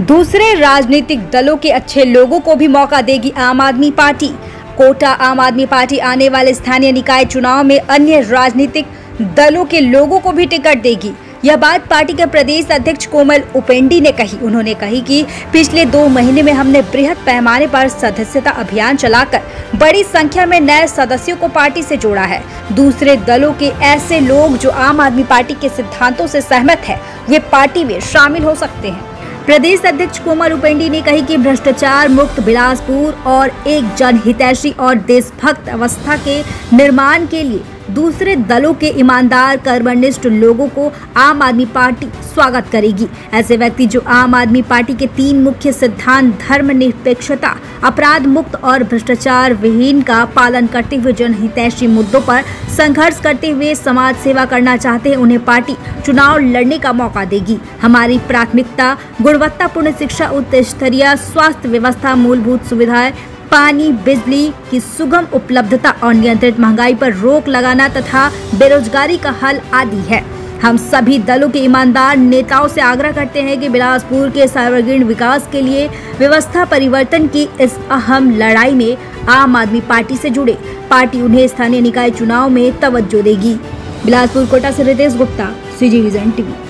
दूसरे राजनीतिक दलों के अच्छे लोगों को भी मौका देगी आम आदमी पार्टी। कोटा आम आदमी पार्टी आने वाले स्थानीय निकाय चुनाव में अन्य राजनीतिक दलों के लोगों को भी टिकट देगी। यह बात पार्टी के प्रदेश अध्यक्ष कोमल उपेंडी ने कही। उन्होंने कही कि पिछले दो महीने में हमने बृहद पैमाने पर सदस्यता अभियान चलाकर बड़ी संख्या में नए सदस्यों को पार्टी से जोड़ा है। दूसरे दलों के ऐसे लोग जो आम आदमी पार्टी के सिद्धांतों से सहमत है वे पार्टी में शामिल हो सकते हैं। प्रदेश अध्यक्ष कोमल उपेंडी ने कही कि भ्रष्टाचार मुक्त बिलासपुर और एक जनहितैषी और देशभक्त अवस्था के निर्माण के लिए दूसरे दलों के ईमानदार कर्मनिष्ठ लोगों को आम आदमी पार्टी स्वागत करेगी। ऐसे व्यक्ति जो आम आदमी पार्टी के तीन मुख्य सिद्धांत धर्मनिरपेक्षता अपराध मुक्त और भ्रष्टाचार विहीन का पालन करते हुए जनहितैषी मुद्दों पर संघर्ष करते हुए समाज सेवा करना चाहते हैं, उन्हें पार्टी चुनाव लड़ने का मौका देगी। हमारी प्राथमिकता, गुणवत्तापूर्ण शिक्षा, उच्च स्तरीय स्वास्थ्य व्यवस्था, मूलभूत सुविधाएँ पानी, बिजली की सुगम उपलब्धता और नियंत्रित महँगाई पर रोक लगाना तथा बेरोजगारी का हल आदि है। हम सभी दलों के ईमानदार नेताओं से आग्रह करते हैं कि बिलासपुर के सार्वजनिक विकास के लिए व्यवस्था परिवर्तन की इस अहम लड़ाई में आम आदमी पार्टी से जुड़े। पार्टी उन्हें स्थानीय निकाय चुनाव में तवज्जो देगी। बिलासपुर कोटा से रितेश गुप्ता सी टीवी।